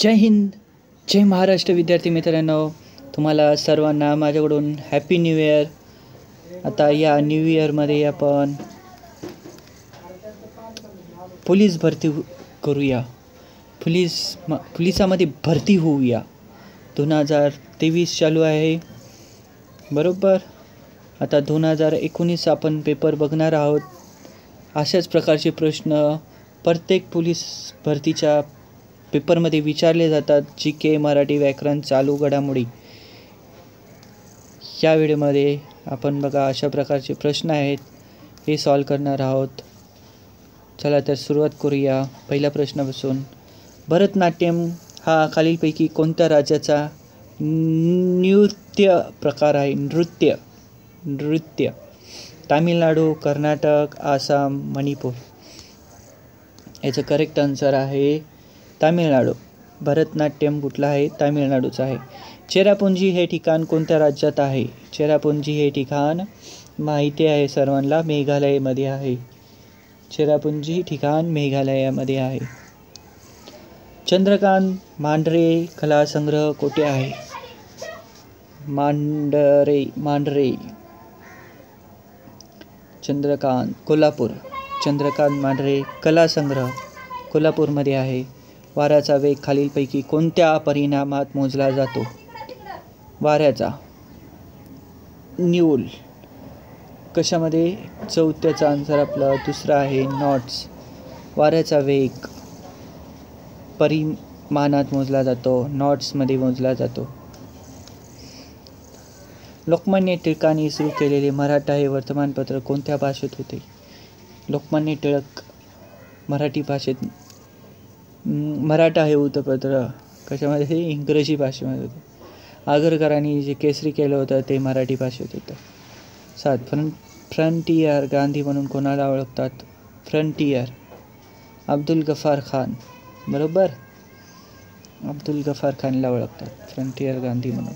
जय हिंद जय महाराष्ट्र विद्यार्थी मित्रांनो. तुम्हाला सर्वांना माझ्याकडून हॅपी न्यू इयर आता या न्यू इयरमध्ये आपण पोलीस भरती करूया. पोलीस म पोलिसामध्ये भरती होऊया. दोन हजार तेवीस चालू आहे. बरोबर? आता दोन हजार एकोणीस आपण पेपर बघणार आहोत. अशाच प्रकारचे प्रश्न प्रत्येक पोलीस भरतीच्या पेपरमध्ये विचारले जातात जी के मराठी व्याकरण चालू घडामोडी. या व्हिडिओमध्ये आपण बघा अशा प्रकारचे प्रश्न आहेत. हे सॉल्व करणार आहोत. चला तर सुरुवात करूया पहिल्या प्रश्नापासून भरतनाट्यम हा खालीलपैकी कोणत्या राज्याचा नृत्य प्रकार आहे? नृत्य. नृत्य. तामिळनाडू कर्नाटक आसाम मणिपूर. याचं करेक्ट आन्सर आहे तामिळनाडू. भरतनाट्यम कुठलं आहे? तामिळनाडूचं आहे. चेरापुंजी हे ठिकाण कोणत्या राज्यात आहे? चेरापुंजी हे ठिकाण माहिती आहे सर्वांना मेघालयमध्ये आहे. चेरापुंजी ठिकाण मेघालयामध्ये आहे. चंद्रकांत मांढरे कलासंग्रह कोठे आहे? मांडरे मांढरे. चंद्रकांत कोल्हापूर. चंद्रकांत मांढरे कलासंग्रह कोल्हापूरमध्ये आहे. वाऱ्याचा वेग खालीलपैकी कोणत्या परिणामात मोजला जातो? वाऱ्याचा. न्यूल. कशामध्ये? चौथ्याचा आन्सर आपला दुसरा आहे नॉट्स. वाऱ्याचा वेग परिमाणात मोजला जातो नॉट्समध्ये मोजला जातो. लोकमान्य टिळकांनी सुरू केलेले मराठा हे वर्तमानपत्र कोणत्या भाषेत होते? लोकमान्य टिळक मराठी भाषेत मराठा हे वृत्तपत्र कशामध्ये? हे इंग्रजी भाषेमध्ये होते. आगरकरांनी जे केसरी केलं होतं ते मराठी भाषेत होतं. सात फ्रंट फ्रंटियर गांधी म्हणून कोणाला ओळखतात? फ्रंटियर अब्दुल गफार खान. बरोबर? अब्दुल गफार खानला ओळखतात फ्रंटियर गांधी म्हणून.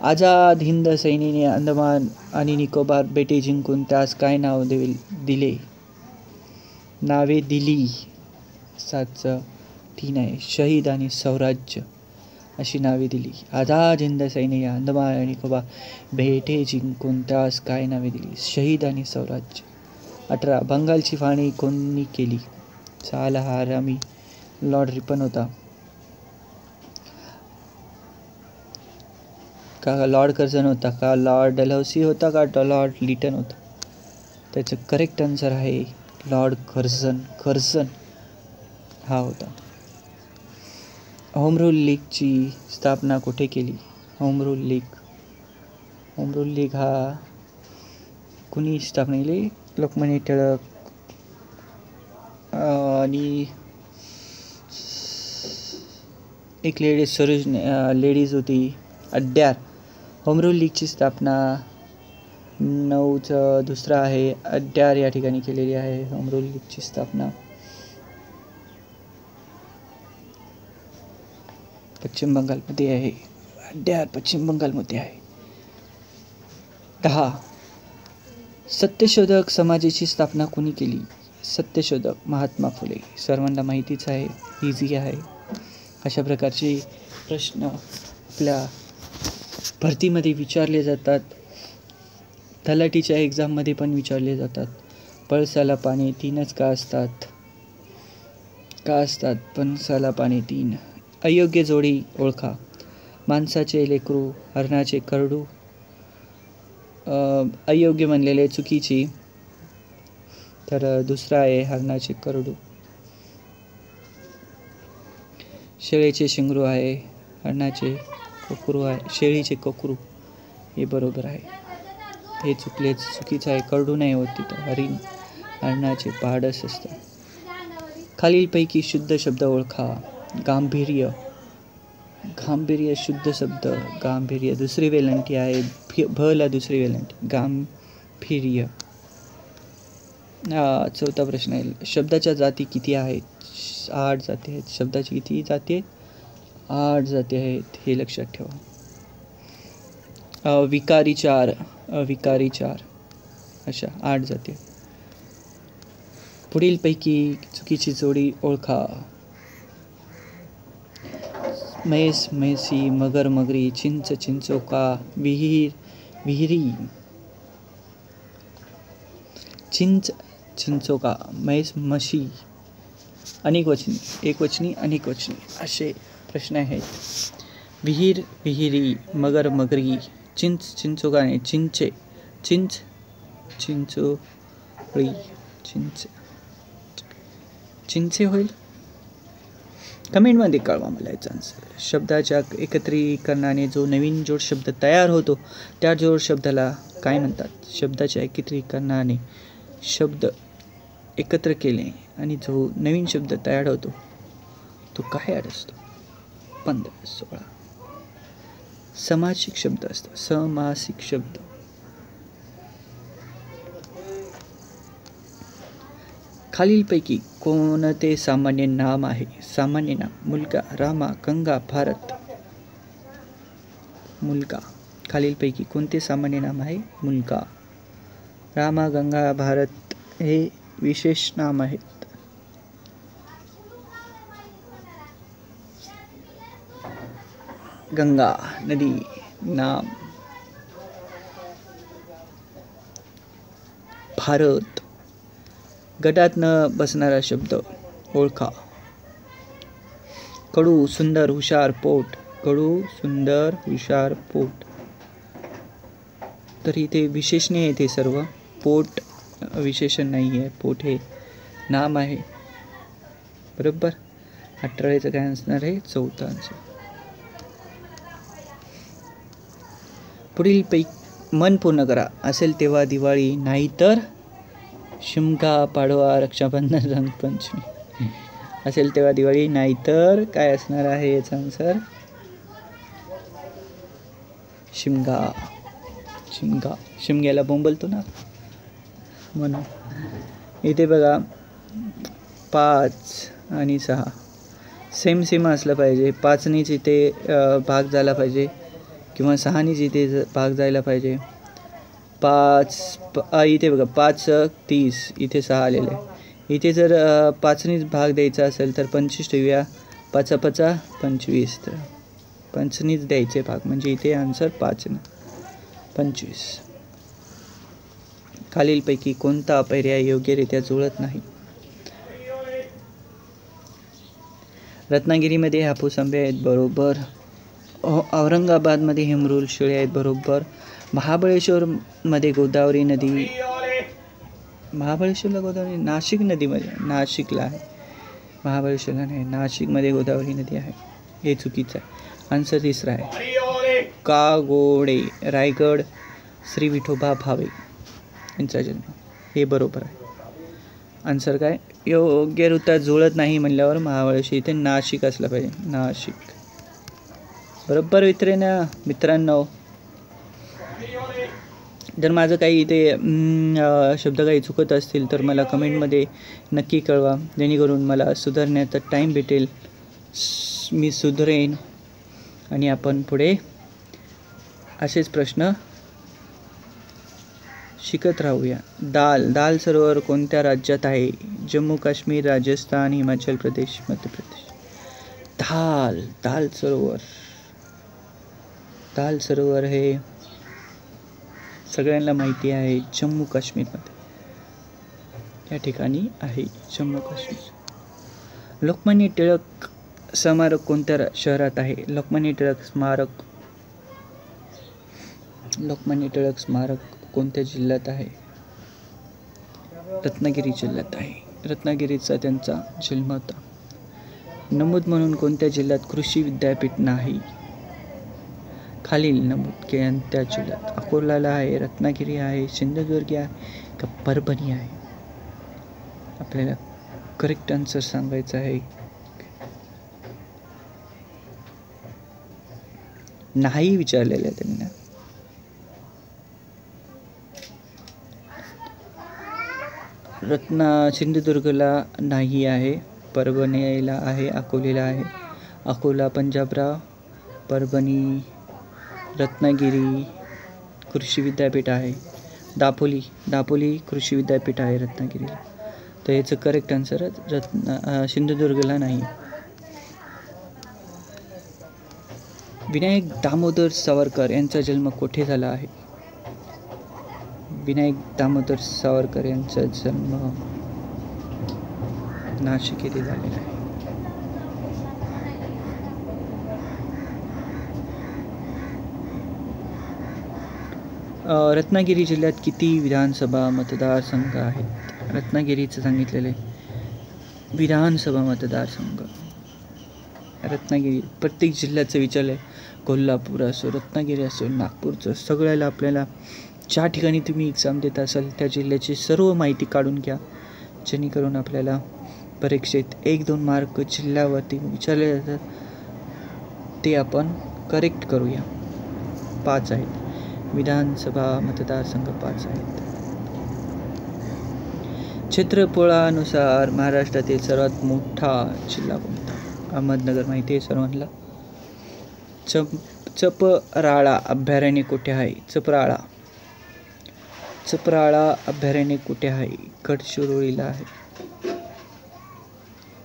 आझाद हिंद सैनीने अंदमान आणि निकोबार बेटे जिंकून त्यास काय नाव देईल दिले? नावे दिली. सातचं तीन आहे. शहीद आणि स्वराज्य अशी नावे दिली. आझाद हिंद सैन्य अंदमान आणि निकोबार भेटे जिंकून त्यास काय नावे दिली? शहीद आणि स्वराज्य. अठरा. बंगालची फाणी कोणी केली? चाल हा रामी लॉर्ड रिपन होता. का लॉर्ड कर्जन होता? का लॉर्ड डलहौसी होता? का लॉर्ड लिटन होता? त्याचं करेक्ट आन्सर आहे लॉर्ड कर्जन कर्जन हा होता. होम रूल लीगची स्थापना कुठे केली? Home rule league. Home rule league हा कुणी स्थापना केली? लोकमान्य टिळक आणि एक लेडीज सरोज लेडीज होती अड्ड्यार. होम रूल लीगची स्थापना नऊचं दुसरं आहे. अड्ड्यार या ठिकाणी केलेली आहे होम रूल लीगची स्थापना. पश्चिम बंगालमध्ये आहे. अड्ड्यार पश्चिम बंगालमध्ये आहे. दहा. सत्यशोधक समाजाची स्थापना कोणी केली? सत्यशोधक महात्मा फुले. सर्वांना माहितीच आहे. इझी आहे. अशा प्रकारचे प्रश्न आपल्या भरतीमध्ये विचारले जातात. तलाठीच्या एक्झाममध्ये पण विचारले जातात. पळसाला पाणी तीनच का असतात? का असतात? पण साला पाणी तीन. अयोग्य जोडी ओळखा. माणसाचे लेकरू हरणाचे करडू अयोग्य म्हणलेले चुकीची तर दुसरा आहे हरणाचे करडू. शेळीचे शिंगरू आहे हरणाचे कोकरू आहे शेळीचे कोकरू हे बरोबर आहे. हे चुकले चुकीचं आहे करडू नाही होत तिथं हरिण हरणाचे पाडस असतं खालीलपैकी शुद्ध शब्द ओळखा. गांभीर्य गांभीर्य शुद्ध शब्द गांभीर्य दुसरी वेलंटी आहे भला दुसरी वेलंटी गांभीर्य. चौथा प्रश्न आहे. शब्दाच्या जाती किती आहेत? आठ जाती आहेत. शब्दाची किती जाती आहेत? आठ जाती आहेत. हे लक्षात ठेवा. विकारी चार विकारी चार. अशा आठ जाती पुढीलपैकी चुकीची जोडी ओळखा. म्हैस म्हैसी मगर मगरी चिंच चिंचोका विहीर विहिरी. चिंच चिंचोका म्हैस म्हशी अनेक वचनी एकवचनी अनेक वचनी असे प्रश्न आहेत. विहीर विहिरी मगर मगरी चिंच चिंचोकाने चिंचे. चिंच चिंचोळी चिंच. चिंचे होईल? कमेंटमध्ये कळवा मला याचा आन्सर शब्दाच्या एकत्रीकरणाने जो नवीन जोड शब्द तयार होतो त्या जोड शब्दाला काय म्हणतात? शब्दाच्या एकत्रीकरणाने शब्द एकत्र केले आणि जो नवीन शब्द तयार होतो तो काय ॲड असतो? पंधरा सोळा. समासिक शब्द असतो. समासिक शब्द. खालीलपैकी कोणते सामान्य नाम आहे? सामान्य नाम मुलगा रामा गंगा भारत. मुलगा खालीलपैकी कोणते सामान्य नाम आहे? मुलगा. रामा गंगा भारत हे विशेष नाम आहेत. गंगा नदी नाम. भारत. गटात न बसणारा शब्द ओळखा. कडू सुंदर हुशार पोट कडू सुंदर हुशार पोट. तर इथे विशेषणे येते सर्व. पोट विशेषण नाही आहे. पोट हे नाम आहे. बरोबर? अठराचं काय असणार आहे? चौथा आन्सर पुढील पैक मन पूर्ण करा. असेल तेव्हा दिवाळी नाहीतर शिमका पाडवा रक्षाबंधन रंगपंचमी. असेल तेव्हा दिवाळी नाहीतर काय असणार आहे याचा आन्सर शिमगा. शिमगा. शिमग्याला बोंबलतो ना? म्हणून. इथे बघा पाच आणि सहा. सेम सेम असलं पाहिजे. पाचनीच इथे भाग झाला पाहिजे किंवा सहानीच इथे ज- भाग जायला पाहिजे. पाच प इथे बघा पाच तीस इथे सहा आलेले. आहे इथे जर अ, पाचनीच भाग द्यायचा असेल तर पंचवीस ठेवूया. पाचा पाचा पंचवीस तर पंचनीच द्यायचे भाग. म्हणजे इथे आन्सर पाच पंचवीस. खालीलपैकी कोणता पर्याय योग्यरित्या जुळत नाही? रत्नागिरीमध्ये हापूस आंबे आहेत बरोबर. औरंगाबादमध्ये हिमरुल शिळे आहेत बरोबर. महाबळेश्वरमध्ये गोदावरी नदी महाबळेश्वरला गोदावरी नाशिक नदीमध्ये नाशिकला आहे. महाबळेश्वरला नाही नाशिकमध्ये गोदावरी नदी आहे. हे चुकीचं आहे. आन्सर तिसरा आहे. कागोडे रायगड श्री विठोबा भावे यांचा जन्म. हे बरोबर आहे. आन्सर काय? योग्य ऋता जुळत नाही म्हणल्यावर महाबळेश्वर इथे नाशिक असलं पाहिजे. नाशिक. बरोबर मित्रेना मित्रांनो जर माझं काही इथे शब्द काही चुकत असतील तर मला कमेंटमध्ये नक्की कळवा. जेणेकरून मला सुधारण्याचा टाईम भेटेल. मी सुधरेन. आणि आपण पुढे असेच प्रश्न शिकत राहूया. दाल दाल सरोवर कोणत्या राज्यात आहे? जम्मू काश्मीर राजस्थान हिमाचल प्रदेश मध्य प्रदेश. दाल दाल सरोवर. दाल सरोवर हे सगळ्यांना माहिती आहे जम्मू काश्मीरमध्ये. या ठिकाणी आहे जम्मू काश्मीर. लोकमान्य टिळक स्मारक कोणत्या शहरात आहे? लोकमान्य टिळक स्मारक लोकमान्य टिळक स्मारक कोणत्या जिल्ह्यात आहे? रत्नागिरी जिल्ह्यात आहे. रत्नागिरीचा त्यांचा जन्म होता. नमूद म्हणून कोणत्या जिल्ह्यात कृषी विद्यापीठ नाही? खालील नमूद कोणत्या जिल्ह्यात अकोलाला आहे रत्नागिरी आहे सिंधुदुर्ग आहे का परभणी आहे? आपल्याला करेक्ट आन्सर सांगायचं आहे. नाही विचारलेलं आहे त्यांना. रत्ना सिंधुदुर्गला नाही आहे परभणीला आहे अकोलेला आहे. अकोला पंजाबराव परभणी रत्नागिरी कृषी विद्यापीठ आहे. दापोली दापोली कृषी विद्यापीठ आहे रत्नागिरीला. तर याचं करेक्ट आन्सर रत्ना सिंधुदुर्गला नाही. विनायक दामोदर सावरकर यांचा जन्म कोठे झाला आहे? विनायक दामोदर सावरकर यांचा जन्म नाशिक येथे झालेला आहे. रत्नागिरी जिल्ह्यात किती विधानसभा मतदारसंघ आहेत? रत्नागिरीचं सांगितलेलं आहे. विधानसभा मतदारसंघ. रत्नागिरी प्रत्येक जिल्ह्याचं विचारलं आहे. कोल्हापूर असो रत्नागिरी असो नागपूरचं सगळ्याला आपल्याला ज्या ठिकाणी तुम्ही एक्झाम देत असाल त्या जिल्ह्याची सर्व माहिती काढून घ्या. जेणेकरून आपल्याला परीक्षेत एक दोन मार्क जिल्ह्यावरती विचारले जातात ते आपण करेक्ट करूया. पाच आहेत. विधानसभा मतदारसंघ पाच आहेत. क्षेत्रफळानुसार महाराष्ट्रातील सर्वात मोठा जिल्हा कोणता? अहमदनगर माहिती आहे सर्वांना? चप चपराळा अभयारण्य कुठे आहे? चपराळा. चपराळा अभयारण्य कुठे आहे? गडचिरोलीला आहे.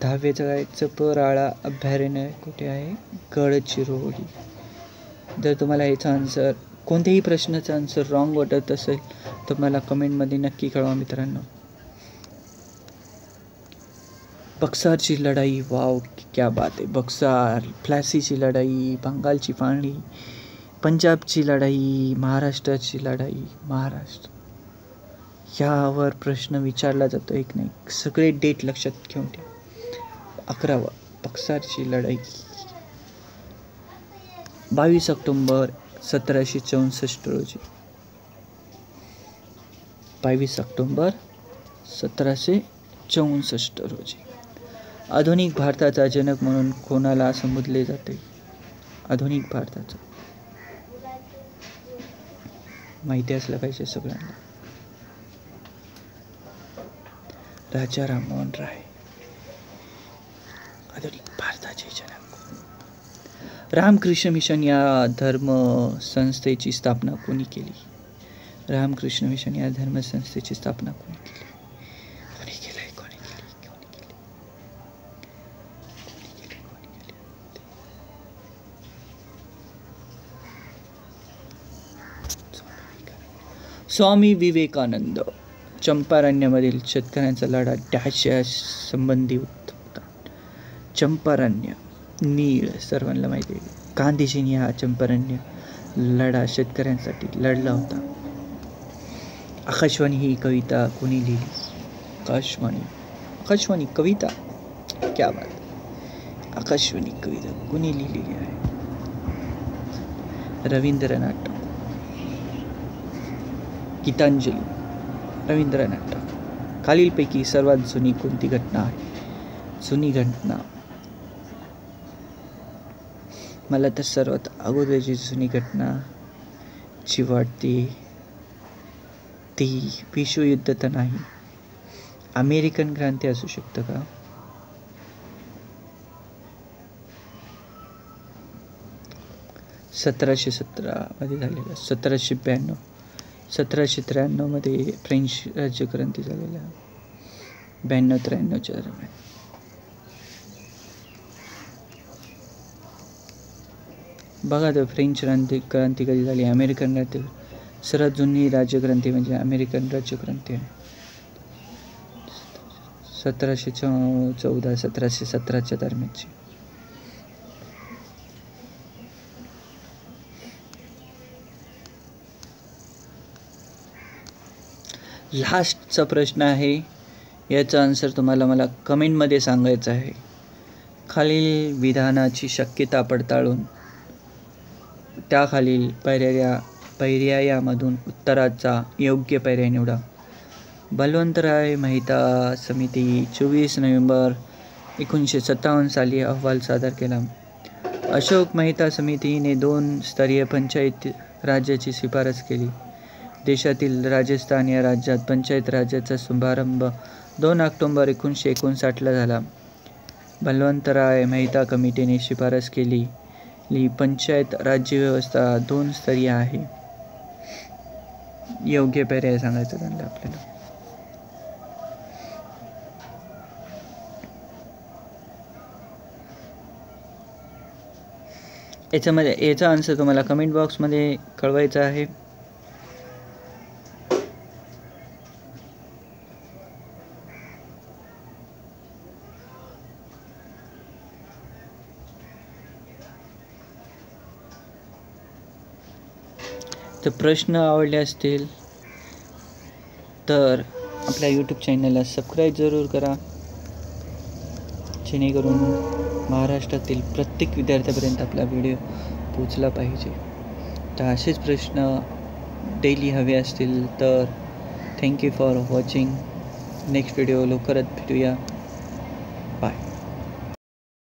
दहावेचं काय चपराळा अभयारण्य कुठे आहे? गडचिरोली. जर तुम्हाला याचा आन्सर कोणत्याही प्रश्नाचा आन्सर रॉंग वाटत असेल तर मला कमेंटमध्ये नक्की कळवा मित्रांनो. बक्सारची लढाई वाव क्या बात आहे. बक्सार फ्लॅसीची लढाई बंगालची फाळणी पंजाबची लढाई महाराष्ट्राची लढाई महाराष्ट्र. यावर प्रश्न विचारला जातो एक नाही सगळे डेट लक्षात घेऊन ठेवा. अकरावा बक्सारची लढाई. बावीस ऑक्टोंबर सतराशे चौसष्ट रोजी. बावीस ऑक्टोंबर सतराशे चौसष्ट रोजी. आधुनिक भारताचा जनक म्हणून कोणाला संबोधले जाते? आधुनिक भारताचा. माहिती असलं पाहिजे सगळ्यांना. राजा राममोहन राय आधुनिक भारताचे जनक रामकृष्ण मिशन या धर्म संस्थेची स्थापना कोणी केली? रामकृष्ण मिशन या धर्मसंस्थेची स्थापना कोणी केली? कोणी केली कोणी केली कोणी केली कोणी केली कोणी केली स्वामी विवेकानंद चंपारण्यमधील शेतकऱ्यांचा लढा डॅशच्या संबंधी होता. चंपारण्य. नीळ सर्वांना माहिती आहे. गांधीजींनी हा चंपारण्य लढा शेतकऱ्यांसाठी लढला होता. आकाशवाणी ही कविता कोणी लिहिली? आकाशवाणी. आकाशवाणी कविता? क्या बात. आकाशवाणी कविता कोणी लिहिलेली आहे? रवींद्रनाथ टागोर गीतांजली. रवींद्रनाथ टागोर खालीलपैकी सर्वात जुनी कोणती घटना आहे? जुनी घटना मला तर सर्वात अगोदरची जुनी घटना जी वाटते ती विश्वयुद्ध तर नाही. अमेरिकन क्रांती असू शकतं का? सतराशे सतरामध्ये झालेलं सतराशे ब्याण्णव सतराशे त्र्याण्णवमध्ये फ्रेंच राज्यक्रांती झालेल्या ब्याण्णव त्र्याण्णवच्या दरम्यान. बघा तर फ्रेंच क्रांती क्रांती कधी झाली? अमेरिकन क्रांती. सर्वात जुनी राज्यक्रांती म्हणजे अमेरिकन राज्यक्रांती आहे. सतराशे चौ चौदा सतराशे सतराच्या दरम्यानची. लास्टचा प्रश्न आहे याचा आन्सर तुम्हाला मला कमेंटमध्ये सांगायचं आहे. खालील विधानाची शक्यता पडताळून त्याखालील पर्याया पर्यायामधून उत्तराचा योग्य पर्याय निवडा. बलवंतराय महिता समिती चोवीस नोव्हेंबर एकोणीसशे सत्तावन्न साली अहवाल सादर केला. अशोक महिता समितीने दोन स्तरीय पंचायत राज्याची शिफारस केली. देशातील राजस्थान या राज्यात पंचायत राज्याचा शुभारंभ दोन ऑक्टोंबर एकोणीसशे एकोणसाठला झाला. बलवंतराय मेहता कमिटीने शिफारस केली. ली पंचायत राज्यव्यवस्था दोन स्तरीय आहे. योग्य पर्याय सांगायचं त्यांना आपल्याला. याच्यामध्ये याचा आन्सर तुम्हाला कमेंट बॉक्समध्ये कळवायचा आहे. तर प्रश्न आवडले असतील तर आपल्या यूट्यूब चॅनलला सबस्क्राईब जरूर करा. जेणेकरून महाराष्ट्रातील प्रत्येक विद्यार्थ्यापर्यंत आपला व्हिडिओ पोचला पाहिजे. तर असेच प्रश्न डेली हवे असतील तर thank you for watching next video लवकरच भेटूया.